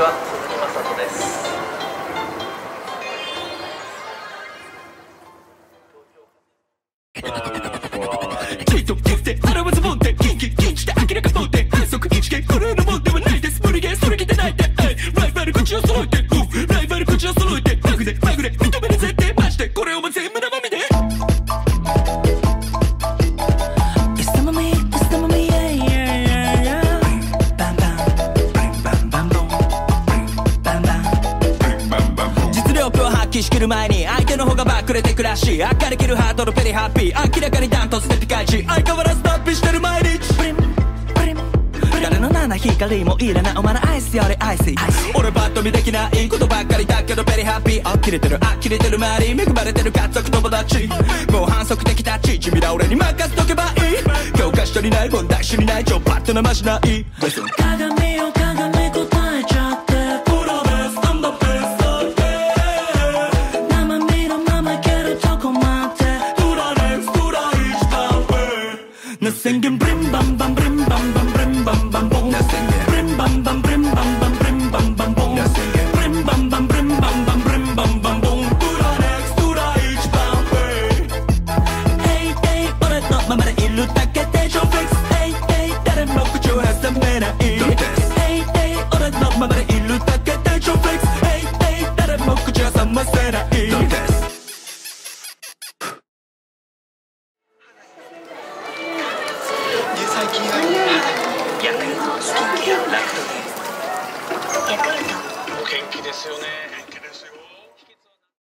は鈴木雅人です。ちょい。とギフて払わずもんでキン力を発揮しきる前に相手の方がバックれてくらしい明るけるハートのペリハッピー明らかにダントツでピカイチ相変わらず脱皮してる毎日。プリンプリン誰の七光もいらないお前のアイスよりアイス。俺バッと見できないことばっかりだけどペリハッピー。あ切れてるあ切れてる周り恵まれてる家族友達。もう反則的タッチ君ら俺に任せとけばいい。教科書にない問題集にない超パッとなましない。鏡 Nu brim bam bam brim bam bam brim bam bam bom. Nu singen brim bam bam brim bam bam brim bam bam bom. Nu singen brim bam bam brim bam bam brim bam bam bom. Du där näst, du där ich bam hey. Hey hey, och det nåt man bara illu tacka dig som fix. Hey hey, där är något du har som mera i. Hey hey, och det nåt man bara illu tacka dig som fix. Hey hey, där är något du har som mera i. お元気ですよね。